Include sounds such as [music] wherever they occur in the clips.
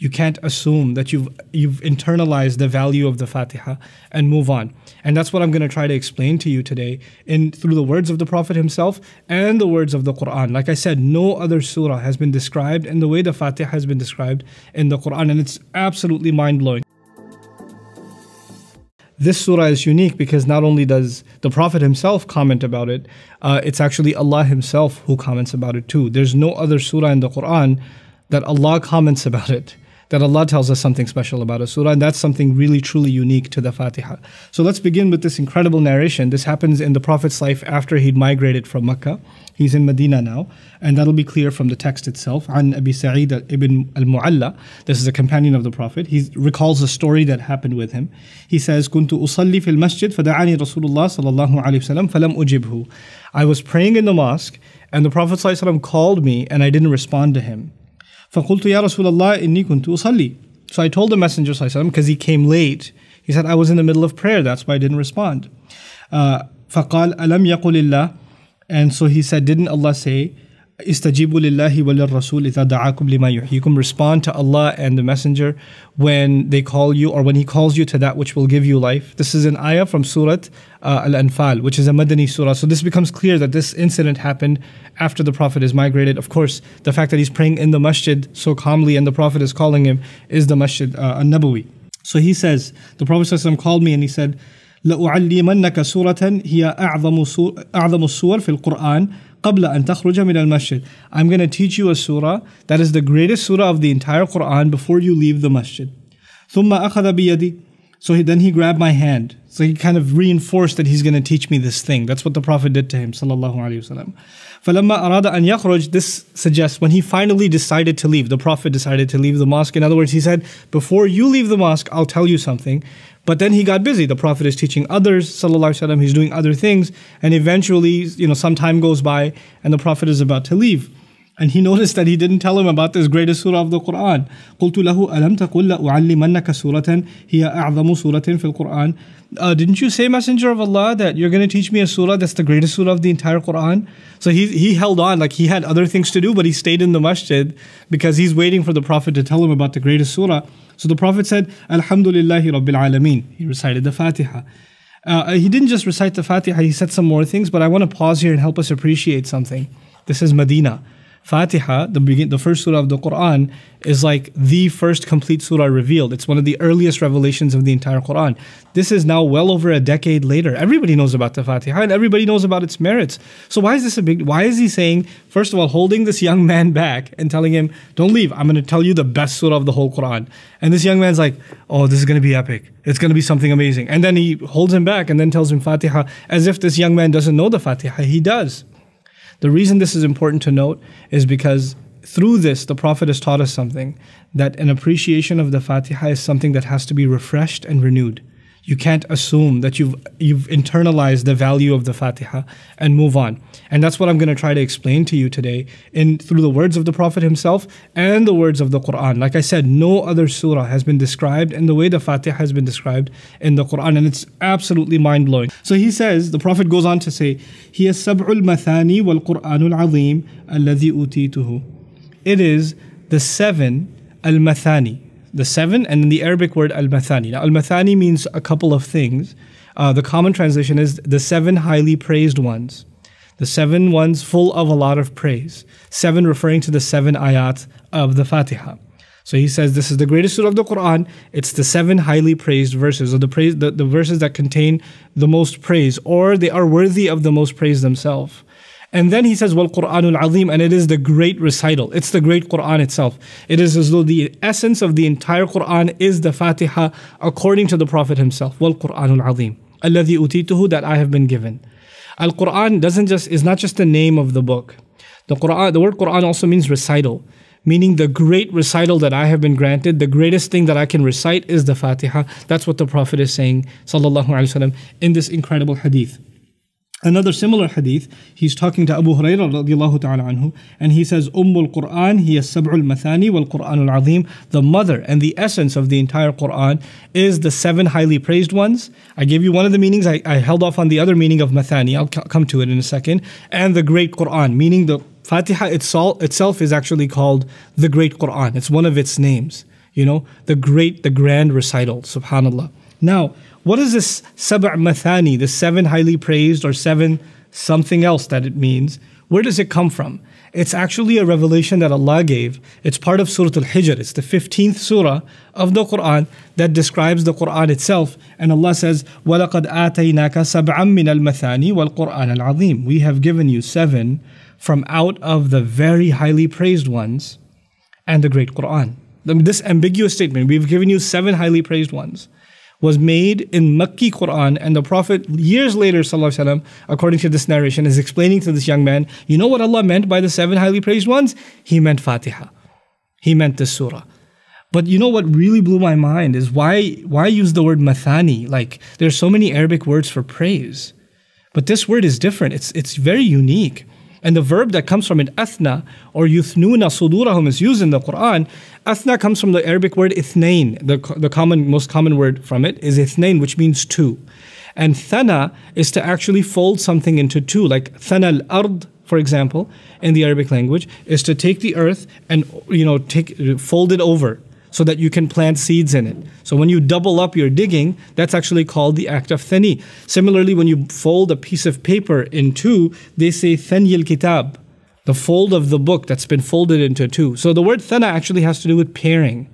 You can't assume that you've you've internalized the value of the Fatiha and move on. And that's what I'm going to try to explain to you today in through the words of the Prophet himself and the words of the Quran. Like I said, no other surah has been described in the way the Fatiha has been described in the Quran and it's absolutely mind-blowing. This surah is unique because not only does the Prophet himself comment about it, uh, it's actually Allah himself who comments about it too. There's no other surah in the Quran that Allah comments about it that Allah tells us something special about a surah, and that's something really truly unique to the Fatiha. So let's begin with this incredible narration. This happens in the Prophet's life after he'd migrated from Mecca. He's in Medina now, and that'll be clear from the text itself. An Abi Sa'id ibn al-Mu'alla, this is a companion of the Prophet. He recalls a story that happened with him. He says, كنت أصلي في المسجد فدعاني رسول الله صلى الله عليه وسلم فلم أجبه. I was praying in the mosque, and the Prophet ﷺ called me, and I didn't respond to him. فقلت يا رسول الله إني كنت أصلي. So I told the Messenger because he came late. He said, I was in the middle of prayer, that's why I didn't respond. Uh, فقال ألم يقل الله And so he said, didn't Allah say, Istajibu lillahi wa rasul idha da'akum lima yuhyikum. Respond to Allah and the Messenger when they call you or when He calls you to that which will give you life. This is an ayah from Surah uh, Al-Anfal, which is a Madani surah. So this becomes clear that this incident happened after the Prophet is migrated. Of course, the fact that he's praying in the masjid so calmly and the Prophet is calling him is the masjid uh, al-Nabawi. So he says, the Prophet called me and he said, لأعلمنك سورة هي أعظم أعظم السور في القرآن قبل أن تخرج من المسجد. I'm going to teach you a surah that is the greatest surah of the entire Quran before you leave the masjid. ثم أخذ بيدي. So he, then he grabbed my hand. So he kind of reinforced that he's going to teach me this thing. That's what the Prophet did to him, sallallahu alaihi wasallam. فلما أراد أن يخرج, this suggests when he finally decided to leave, the Prophet decided to leave the mosque. In other words, he said, before you leave the mosque, I'll tell you something. But then he got busy. The Prophet is teaching others, sallallahu alaihi wasallam. He's doing other things, and eventually, you know, some time goes by, and the Prophet is about to leave. And he noticed that he didn't tell him about this greatest surah of the Quran. قلت له ألم تقل لأعلمنك سورة هي أعظم سورة في القرآن uh, Didn't you say, Messenger of Allah, that you're going to teach me a surah that's the greatest surah of the entire Quran? So he, he held on, like he had other things to do, but he stayed in the masjid because he's waiting for the Prophet to tell him about the greatest surah. So the Prophet said, Alhamdulillahi Rabbil Alameen. He recited the Fatiha. Uh, he didn't just recite the Fatiha, he said some more things, but I want to pause here and help us appreciate something. This is Medina. Fatiha, the begin, the first surah of the Quran, is like the first complete surah revealed. It's one of the earliest revelations of the entire Quran. This is now well over a decade later. Everybody knows about the Fatiha and everybody knows about its merits. So why is this a big? Why is he saying first of all holding this young man back and telling him, "Don't leave. I'm going to tell you the best surah of the whole Quran." And this young man's like, "Oh, this is going to be epic. It's going to be something amazing." And then he holds him back and then tells him Fatiha as if this young man doesn't know the Fatiha. He does. The reason this is important to note is because through this, the Prophet has taught us something that an appreciation of the Fatiha is something that has to be refreshed and renewed. You can't assume that you've you've internalized the value of the Fatiha and move on. And that's what I'm going to try to explain to you today in through the words of the Prophet himself and the words of the Quran. Like I said, no other surah has been described in the way the Fatiha has been described in the Quran, and it's absolutely mind-blowing. So he says, the Prophet goes on to say, "He is sab'ul mathani wal Quranul azim alladhi utituhu." It is the seven al-mathani the seven, and then the Arabic word al mathani. Now, al mathani means a couple of things. Uh, the common translation is the seven highly praised ones. The seven ones full of a lot of praise. Seven referring to the seven ayat of the Fatiha. So he says this is the greatest surah of the Quran. It's the seven highly praised verses, or the praise the, the verses that contain the most praise, or they are worthy of the most praise themselves. And then he says, Well, Quranul Azim, and it is the great recital. It's the great Quran itself. It is as though the essence of the entire Quran is the Fatiha according to the Prophet himself. Well, Quranul Azim. Alladhi utituhu that I have been given. Al Quran doesn't just is not just the name of the book. The Quran, the word Quran also means recital, meaning the great recital that I have been granted. The greatest thing that I can recite is the Fatiha. That's what the Prophet is saying, sallallahu alaihi wasallam, in this incredible hadith. Another similar hadith, he's talking to Abu Hurairah radiallahu ta'ala anhu, and he says, Ummul Quran, hiya sab'ul mathani wal Quranul azim. The mother and the essence of the entire Quran is the seven highly praised ones. I gave you one of the meanings, I, I held off on the other meaning of mathani, I'll come to it in a second. And the great Quran, meaning the Fatiha itself, itself is actually called the great Quran. It's one of its names. You know, the great, the grand recital, subhanAllah. Now, what is this sab' mathani, the seven highly praised or seven something else that it means? Where does it come from? It's actually a revelation that Allah gave. It's part of Surah Al Hijr. It's the 15th surah of the Quran that describes the Quran itself. And Allah says, وَلَقَدْ آتَيْنَاكَ سَبْعًا مِنَ الْمَثَانِ وَالْقُرْآنَ الْعَظِيمِ We have given you seven from out of the very highly praised ones and the great Quran. This ambiguous statement, we've given you seven highly praised ones was made in Makki Quran, and the Prophet years later, وسلم, according to this narration, is explaining to this young man, you know what Allah meant by the seven highly praised ones? He meant Fatiha. He meant this surah. But you know what really blew my mind is why why use the word mathani? Like there's so many Arabic words for praise. But this word is different. It's it's very unique. And the verb that comes from it, athna, or yuthnuna sudurahum, is used in the Quran. Athna comes from the Arabic word ithnain. The, the common, most common word from it is ithnain, which means two. And thana is to actually fold something into two, like thana al-ard, for example, in the Arabic language, is to take the earth and you know take fold it over so that you can plant seeds in it. So when you double up your digging, that's actually called the act of thani. Similarly, when you fold a piece of paper in two, they say thani kitab, the fold of the book that's been folded into two. So the word thana actually has to do with pairing.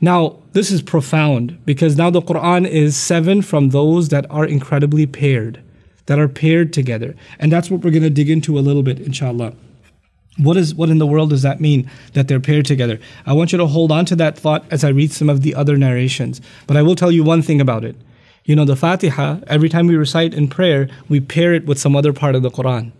Now, this is profound because now the Quran is seven from those that are incredibly paired, that are paired together. And that's what we're going to dig into a little bit, inshallah. What is what in the world does that mean that they're paired together? I want you to hold on to that thought as I read some of the other narrations. But I will tell you one thing about it. You know, the Fatiha, every time we recite in prayer, we pair it with some other part of the Quran.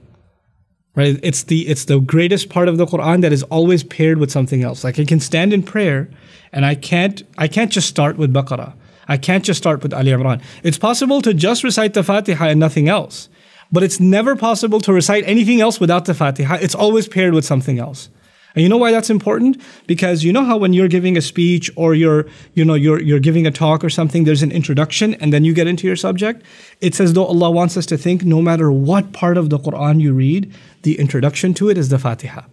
Right? It's the it's the greatest part of the Quran that is always paired with something else. Like I can stand in prayer and I can't I can't just start with Baqarah. I can't just start with Ali Imran. It's possible to just recite the Fatiha and nothing else. But it's never possible to recite anything else without the Fatiha. It's always paired with something else. And you know why that's important? Because you know how when you're giving a speech or you're, you know, you're, you're giving a talk or something, there's an introduction and then you get into your subject. It's as though Allah wants us to think no matter what part of the Quran you read, the introduction to it is the Fatiha.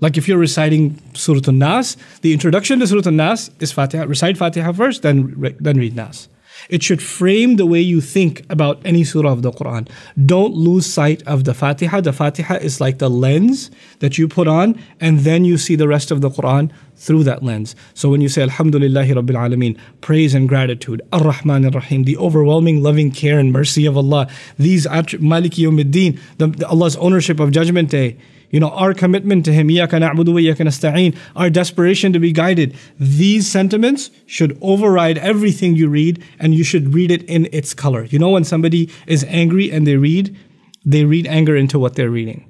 Like if you're reciting Surah An-Nas, the introduction to Surah An-Nas is Fatiha. Recite Fatiha first, then, then read Nas. It should frame the way you think about any surah of the Quran. Don't lose sight of the Fatiha. The Fatiha is like the lens that you put on, and then you see the rest of the Quran through that lens. So when you say Alhamdulillahi Rabbil Alameen, praise and gratitude, Ar Rahman Ar Rahim, the overwhelming loving care and mercy of Allah, these Maliki Yawmiddin, Allah's ownership of Judgment Day, you know, our commitment to Him, our desperation to be guided. These sentiments should override everything you read and you should read it in its color. You know, when somebody is angry and they read, they read anger into what they're reading.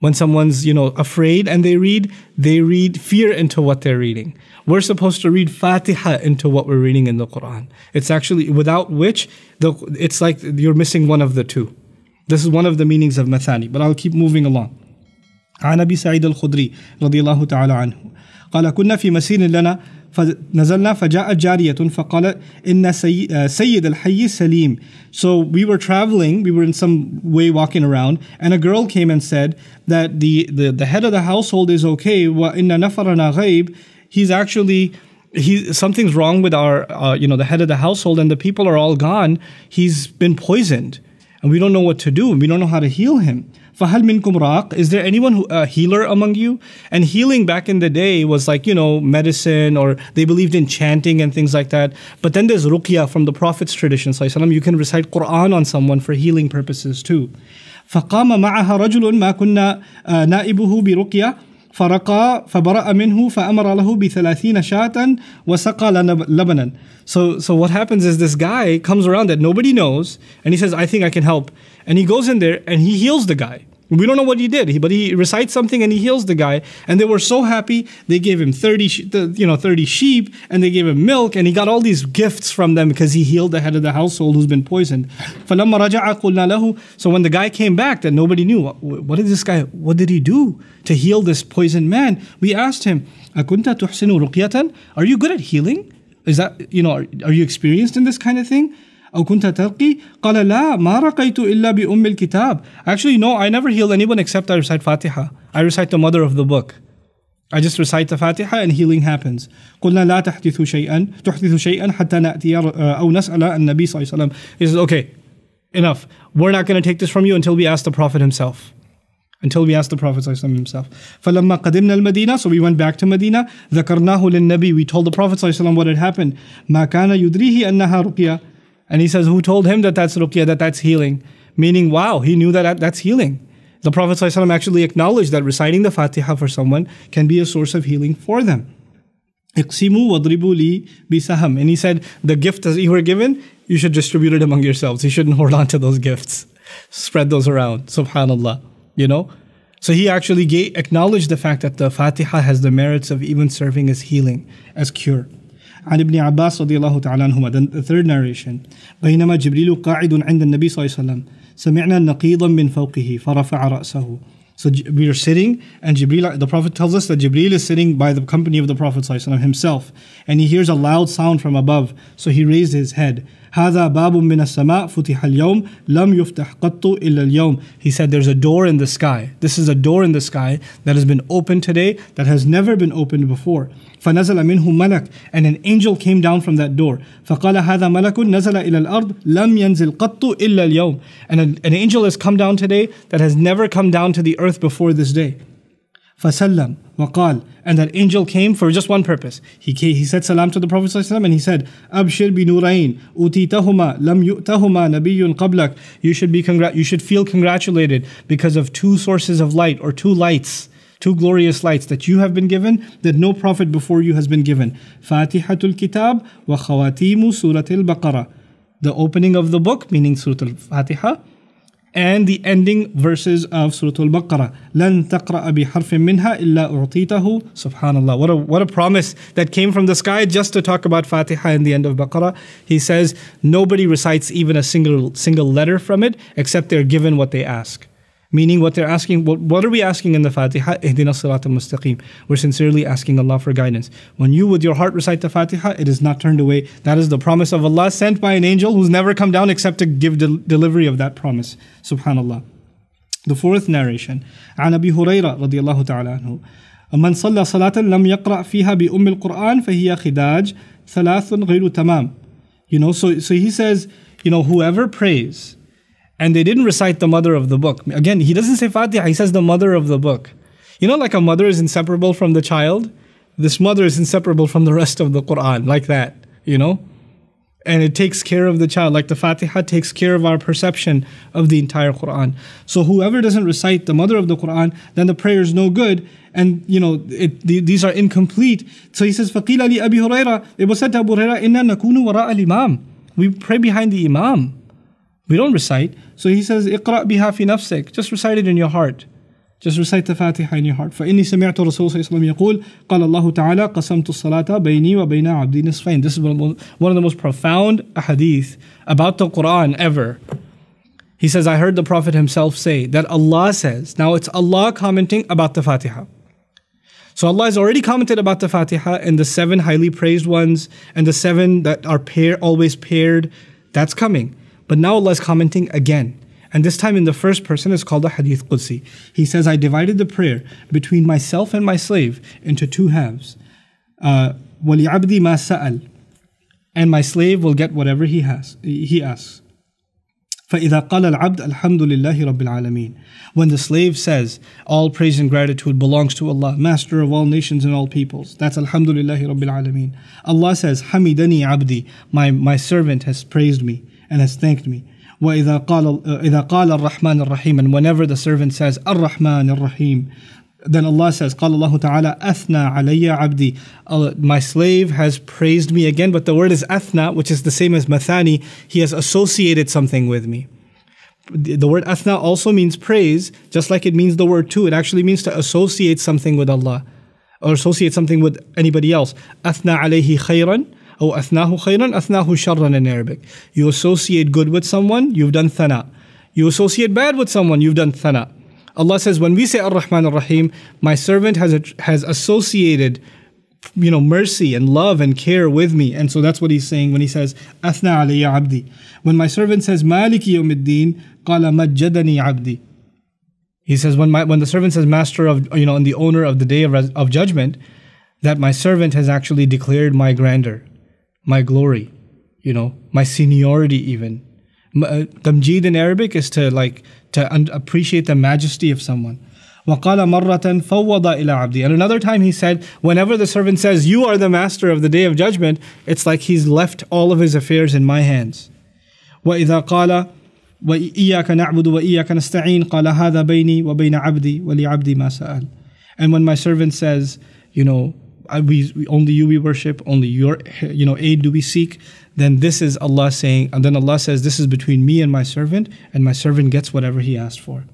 When someone's, you know, afraid and they read, they read fear into what they're reading. We're supposed to read Fatiha into what we're reading in the Quran. It's actually without which the, it's like you're missing one of the two. This is one of the meanings of Mathani, but I'll keep moving along. عن أبي سعيد الخدري رضي الله تعالى عنه قال كنا في مسير لنا فنزلنا فجاءت جارية فقال إن سيد الحي سليم So we were traveling, we were in some way walking around, and a girl came and said that the, the, the head of the household is okay, وإن نفرنا غيب He's actually he something's wrong with our uh, you know the head of the household and the people are all gone he's been poisoned and we don't know what to do we don't know how to heal him فَهَلْ مِنْكُمْ رَاقٍ Is there anyone who a healer among you? And healing back in the day was like, you know, medicine or they believed in chanting and things like that. But then there's ruqya from the Prophet's tradition. You can recite Quran on someone for healing purposes too. فقام معها رجل ما كنا نائبه برقية فرقى فبرأ منه فأمر له بثلاثين شاة وسقى لبنا so, so what happens is this guy comes around that nobody knows and he says, I think I can help. And he goes in there and he heals the guy. We don't know what he did, but he recites something and he heals the guy. And they were so happy. They gave him 30, you know, 30 sheep and they gave him milk and he got all these gifts from them because he healed the head of the household who's been poisoned. So when the guy came back that nobody knew, what did this guy, what did he do to heal this poisoned man? We asked him, Are you good at healing? Is that, you know, are, are you experienced in this kind of thing? أو كنت ترقي قال لا ما رقيت إلا بأم الكتاب Actually, no, I never heal anyone except I recite Fatiha. I recite the mother of the book. I just recite the Fatiha and healing happens. قلنا لا تحدث شيئا تحدث شيئا حتى نأتي أو نسأل النبي صلى الله عليه وسلم. He says, okay, enough. We're not going to take this from you until we ask the Prophet himself. Until we ask the Prophet ﷺ himself. فلما قدمنا المدينة, so we went back to Medina. ذكرناه للنبي. We told the Prophet ﷺ what had happened. ما كان يدريه أنها رقية. and he says, Who told him that that's ruqya, that that's healing? Meaning, wow, he knew that that's healing. The Prophet ﷺ actually acknowledged that reciting the Fatiha for someone can be a source of healing for them. And he said, The gift that you were given, you should distribute it among yourselves. You shouldn't [laughs] hold on to those gifts. Spread those around. Subhanallah. You know? So he actually gave, acknowledged the fact that the Fatiha has the merits of even serving as healing, as cure. عن ابن عباس رضي الله تعالى عنهما the third narration بينما جبريل قاعد عند النبي صلى الله عليه وسلم سمعنا نقيضا من فوقه فرفع رأسه So we are sitting, and Jibreel, the Prophet tells us that Jibreel is sitting by the company of the Prophet himself, and he hears a loud sound from above. So he raised his head. هذا باب من السماء فتح اليوم لم يفتح قط إلا اليوم. He said there's a door in the sky. This is a door in the sky that has been opened today that has never been opened before. فنزل منه ملك and an angel came down from that door فقال هذا ملك نزل إلى الأرض لم ينزل قط إلا اليوم and an, an angel has come down today that has never come down to the earth before this day فسلم وقال and that angel came for just one purpose he came, he said salam to the prophet ﷺ and he said أبشر بنورين أوتيتهما لم يؤتهما نبي قبلك you should be congr- you should feel congratulated because of two sources of light or two lights two glorious lights that you have been given that no prophet before you has been given Fatihatul Kitab wa Khawatimu Surah Al-Baqarah the opening of the book meaning Surah Al-Fatiha and the ending verses of Surah Al-Baqarah. لن تقرأ بحرف منها إلا أعطيته. Subhanallah. What a, what a promise that came from the sky just to talk about Fatiha in the end of Baqarah. He says, nobody recites even a single, single letter from it except they're given what they ask. Meaning what they're asking, what, what are we asking in the Fatiha? Ihdina sirat al-mustaqim. We're sincerely asking Allah for guidance. When you with your heart recite the Fatiha, it is not turned away. That is the promise of Allah sent by an angel who's never come down except to give del- delivery of that promise. Subhanallah. The fourth narration. عن أبي هريرة رضي الله تعالى عنه من صلى صلاة لم يقرأ فيها بأم القرآن فهي خداج ثلاث غير تمام. You know, so, so he says, you know, whoever prays and they didn't recite the mother of the book. Again, he doesn't say Fatiha, he says the mother of the book. You know, like a mother is inseparable from the child? This mother is inseparable from the rest of the Quran, like that, you know? And it takes care of the child, like the Fatiha takes care of our perception of the entire Quran. So whoever doesn't recite the mother of the Quran, then the prayer is no good, and you know it, the, these are incomplete. So he says, "Faqil ali Abi Huraira." It was said to Abu Huraira, "Inna nakunu wara al Imam." We pray behind the Imam. We don't recite. So he says, اقرأ بها في نفسك. Just recite it in your heart. Just recite the Fatiha in your heart. فإني سمعت الرسول صلى الله عليه وسلم يقول قال الله تعالى قسمت الصلاة بيني وبين عبدي نصفين. This is one of the most profound hadith about the Quran ever. He says, I heard the Prophet himself say that Allah says, now it's Allah commenting about the Fatiha. So Allah has already commented about the Fatiha and the seven highly praised ones and the seven that are pair, always paired. That's coming. But now Allah is commenting again. And this time in the first person is called a Hadith Qudsi. He says, I divided the prayer between myself and my slave into two halves. Uh, وَلِعَبْدِ مَا سَأَلْ And my slave will get whatever he has, he asks. فإذا قال العبد الحمد لله رب العالمين When the slave says, all praise and gratitude belongs to Allah, master of all nations and all peoples. That's Alhamdulillahi Rabbil Alameen. Allah says, Hamidani abdi, my, my servant has praised me and has thanked me. وإذا قال إذا قال الرحمن الرحيم and whenever the servant says الرحمن الرحيم then Allah says قال الله تعالى أثنى علي عبدي uh, my slave has praised me again but the word is أثنى which is the same as mathani he has associated something with me the word athna also means praise just like it means the word too it actually means to associate something with Allah or associate something with anybody else أثنى عليه خيرا أو أثناه خيرا أثناه شرا in Arabic. You associate good with someone, you've done thana. You associate bad with someone, you've done thana. Allah says, when we say Ar-Rahman Ar-Rahim, my servant has, a, has associated you know, mercy and love and care with me. And so that's what he's saying when he says, Athna alayya abdi. When my servant says, Maliki yawmiddin, qala majjadani abdi. He says, when, my, when the servant says, Master of, you know, and the owner of the day of, of judgment, that my servant has actually declared my grandeur, my glory, you know, my seniority even. Uh, tamjid in Arabic is to like, to un- appreciate the majesty of someone. وقال مرة فوض إلى عبدي. And another time he said, whenever the servant says, You are the master of the day of judgment, it's like he's left all of his affairs in my hands. وإذا قال وإياك نعبد وإياك نستعين قال هذا بيني وبين عبدي ولعبدي ما سأل. And when my servant says, you know, we, we, only you we worship, only your you know aid do we seek, then this is Allah saying, and then Allah says, this is between me and my servant, and my servant gets whatever he asked for.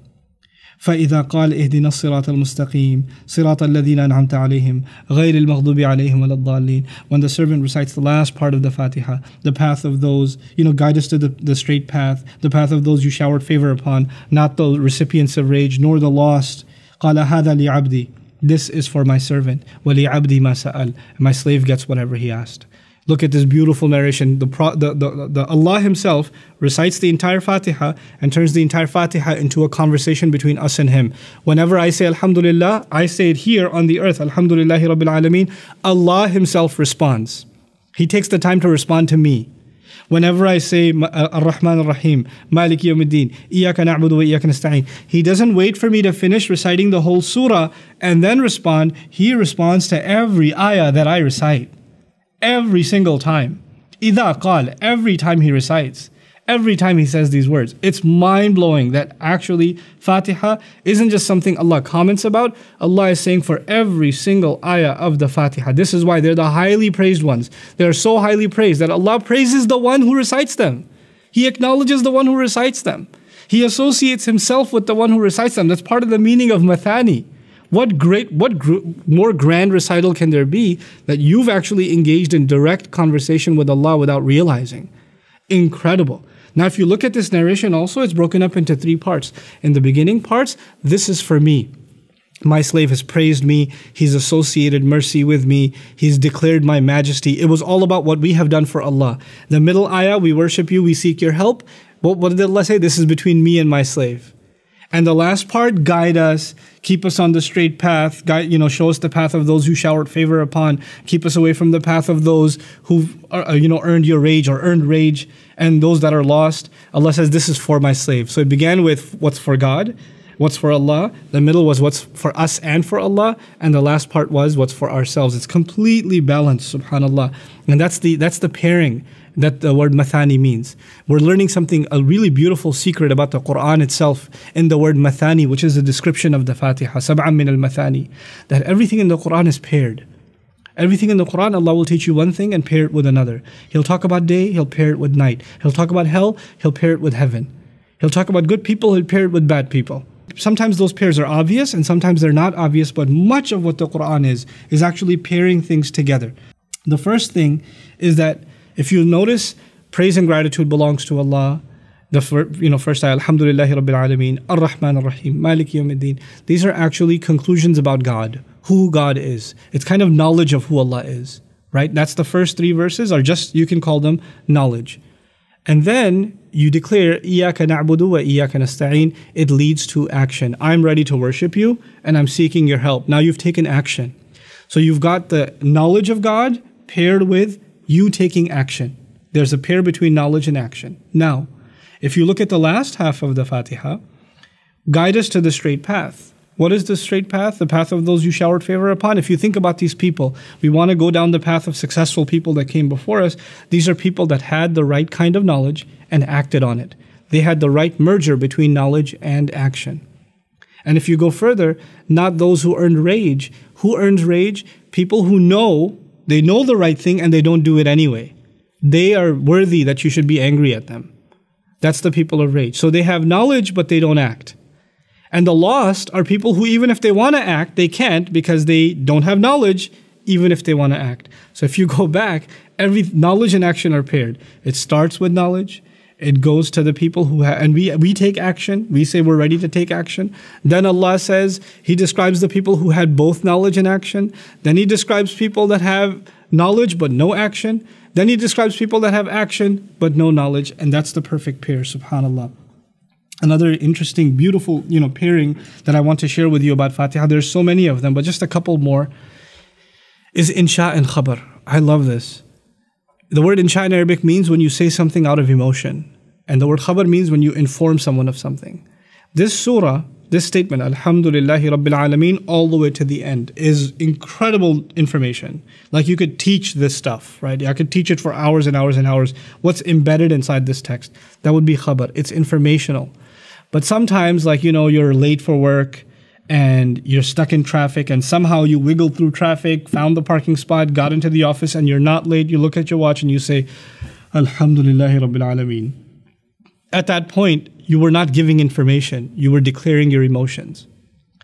فإذا قال اهدنا الصراط المستقيم صراط الذين أنعمت عليهم غير المغضوب عليهم ولا الضالين When the servant recites the last part of the Fatiha, the path of those, you know, guide us to the, the straight path, the path of those you showered favor upon, not the recipients of rage, nor the lost. قال هذا لعبدي this is for my servant. abdi masa'al. My slave gets whatever he asked. Look at this beautiful narration. The, the, the, the, Allah Himself recites the entire Fatiha and turns the entire Fatiha into a conversation between us and Him. Whenever I say Alhamdulillah, I say it here on the earth, Alhamdulillahi Rabbil Alameen. Allah Himself responds. He takes the time to respond to me. Whenever I say uh, Ar-Rahman Ar-Rahim, Malik Yawmiddin, Iyaka na'budu wa Iyaka nasta'in, he doesn't wait for me to finish reciting the whole surah and then respond. He responds to every ayah that I recite every single time. إذا قال, every time he recites, every time he says these words. It's mind blowing that actually Fatiha isn't just something Allah comments about. Allah is saying for every single ayah of the Fatiha. This is why they're the highly praised ones. They're so highly praised that Allah praises the one who recites them. He acknowledges the one who recites them. He associates himself with the one who recites them. That's part of the meaning of Mathani. What great, what gr- more grand recital can there be that you've actually engaged in direct conversation with Allah without realizing? Incredible. Now, if you look at this narration also, it's broken up into three parts. In the beginning parts, this is for me. My slave has praised me. He's associated mercy with me. He's declared my majesty. It was all about what we have done for Allah. The middle ayah, we worship you, we seek your help. What, what did Allah say? This is between me and my slave. And the last part, guide us, keep us on the straight path, guide, you know, show us the path of those who showered favor upon, keep us away from the path of those who, uh, you know, earned your rage or earned rage, and those that are lost. Allah says, this is for my slave. So it began with what's for God, what's for Allah. The middle was what's for us and for Allah, and the last part was what's for ourselves. It's completely balanced, subhanallah. And that's the, that's the pairing that the word mathani means. We're learning something, a really beautiful secret about the Quran itself in the word mathani, which is a description of the Fatiha, sab'an min al mathani, that everything in the Quran is paired. Everything in the Quran, Allah will teach you one thing and pair it with another. He'll talk about day, He'll pair it with night. He'll talk about hell, He'll pair it with heaven. He'll talk about good people, He'll pair it with bad people. Sometimes those pairs are obvious and sometimes they're not obvious, but much of what the Quran is, is actually pairing things together. The first thing is that if you notice, praise and gratitude belongs to Allah the first, you know first ayah alhamdulillahi rabbil alameen ar-rahman ar-rahim yawmiddin. These are actually conclusions about god who god is. It's kind of knowledge of who allah is right? That's the first three verses are just you can call them knowledge. And then you declare iyyaka na'budu wa iyyaka nasta'in. It leads to action. I'm ready to worship you and i'm seeking your help. Now you've taken action. So you've got the knowledge of god paired with you taking action. There's a pair between knowledge and action. Now if you look at the last half of the Fatiha, guide us to the straight path. What is the straight path? The path of those you showered favor upon. If you think about these people, we want to go down the path of successful people that came before us. These are people that had the right kind of knowledge and acted on it. They had the right merger between knowledge and action. And if you go further, not those who earned rage. Who earns rage? People who know they know the right thing and they don't do it anyway. They are worthy that you should be angry at them. That's the people of rage. So they have knowledge, but they don't act. And the lost are people who, even if they want to act, they can't because they don't have knowledge, even if they want to act. So if you go back, every knowledge and action are paired. It starts with knowledge, it goes to the people who have, and we, we take action. We say we're ready to take action. Then Allah says, He describes the people who had both knowledge and action. Then He describes people that have knowledge but no action. Then He describes people that have action but no knowledge. And that's the perfect pair, subhanAllah. another interesting, beautiful, you know, pairing that I want to share with you about Fatiha. There's so many of them, but just a couple more. Is insha and khabar. I love this. The word insha in Arabic means when you say something out of emotion, and the word khabar means when you inform someone of something. This surah, this statement, Alhamdulillahi Rabbil Alameen, all the way to the end, is incredible information. Like you could teach this stuff, right? I could teach it for hours and hours and hours. What's embedded inside this text? That would be khabar. It's informational. But sometimes, like, you know, you're late for work and you're stuck in traffic and somehow you wiggled through traffic, found the parking spot, got into the office, and you're not late. You look at your watch and you say, Alhamdulillahi Rabbil Alameen. At that point, you were not giving information, you were declaring your emotions.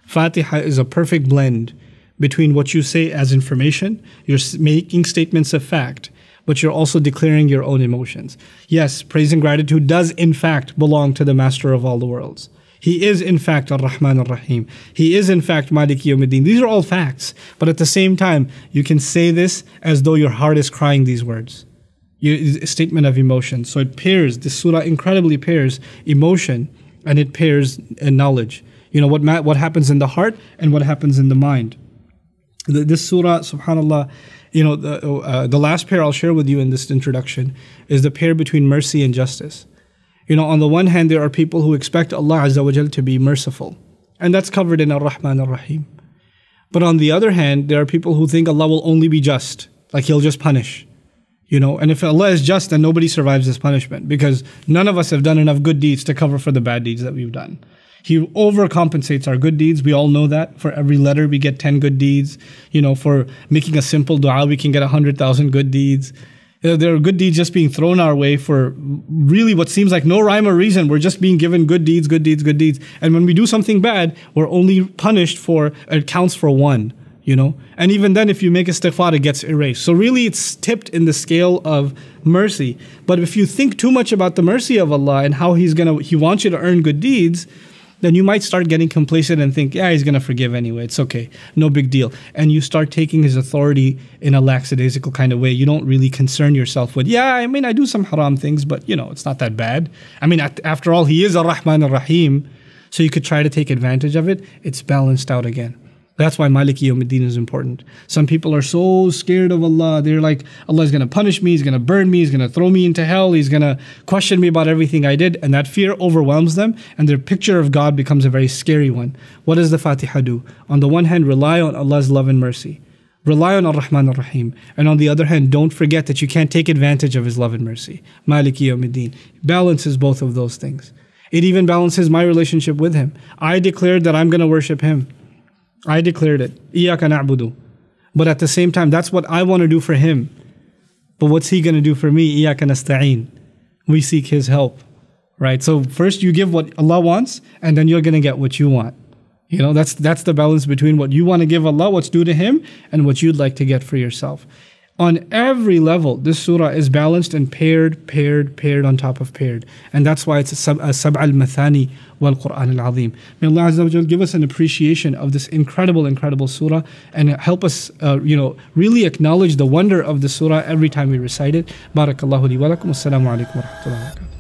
Fatiha is a perfect blend between what you say as information, you're making statements of fact, but you're also declaring your own emotions. Yes, praise and gratitude does in fact belong to the master of all the worlds. He is in fact Ar-Rahman Ar-Rahim. He is in fact Malik Yawmiddin. These are all facts, but at the same time, you can say this as though your heart is crying these words. A statement of emotion. So it pairs, this surah incredibly pairs emotion and it pairs uh, knowledge. You know, what, what happens in the heart and what happens in the mind. This surah, subhanAllah, you know, the, uh, the last pair I'll share with you in this introduction is the pair between mercy and justice. You know, on the one hand, there are people who expect Allah Azza wa Jal to be merciful, and that's covered in Ar-Rahman Ar-Rahim. But on the other hand, there are people who think Allah will only be just, like He'll just punish. You know, and if Allah is just, then nobody survives this punishment because none of us have done enough good deeds to cover for the bad deeds that we've done. He overcompensates our good deeds. We all know that. For every letter, we get 10 good deeds. You know, for making a simple dua, we can get 100,000 good deeds. Uh, there are good deeds just being thrown our way for really what seems like no rhyme or reason. We're just being given good deeds, good deeds, good deeds. And when we do something bad, we're only punished for, it counts for one you know and even then if you make istighfar it gets erased so really it's tipped in the scale of mercy but if you think too much about the mercy of allah and how he's gonna he wants you to earn good deeds then you might start getting complacent and think, yeah, he's going to forgive anyway. It's okay. No big deal. And you start taking his authority in a lackadaisical kind of way. You don't really concern yourself with, yeah, I mean, I do some haram things, but, you know, it's not that bad. I mean, after all, he is a Rahman ar Rahim. So you could try to take advantage of it. It's balanced out again. That's why Maliki Yawmiddin is important. Some people are so scared of Allah. They're like, Allah is going to punish me. He's going to burn me. He's going to throw me into hell. He's going to question me about everything I did. And that fear overwhelms them. And their picture of God becomes a very scary one. What does the Fatiha do? On the one hand, rely on Allah's love and mercy. Rely on Ar-Rahman Ar-Rahim. And on the other hand, don't forget that you can't take advantage of His love and mercy. Maliki Yawmiddin. Balances both of those things. It even balances my relationship with Him. I declared that I'm going to worship Him. I declared it. Iyaka na'budu. But at the same time, that's what I want to do for him. But what's he going to do for me? Iyaka nasta'een. We seek his help. Right? So first you give what Allah wants and then you're going to get what you want. You know, that's that's the balance between what you want to give Allah, what's due to him, and what you'd like to get for yourself on every level, this surah is balanced and paired, paired, paired on top of paired. And that's why it's a sab, al mathani wal Quran al azim. May Allah Azza wa give us an appreciation of this incredible, incredible surah and help us, uh, you know, really acknowledge the wonder of the surah every time we recite it. Barakallahu li wa lakum. Assalamu alaikum wa rahmatullahi wa barakatuh.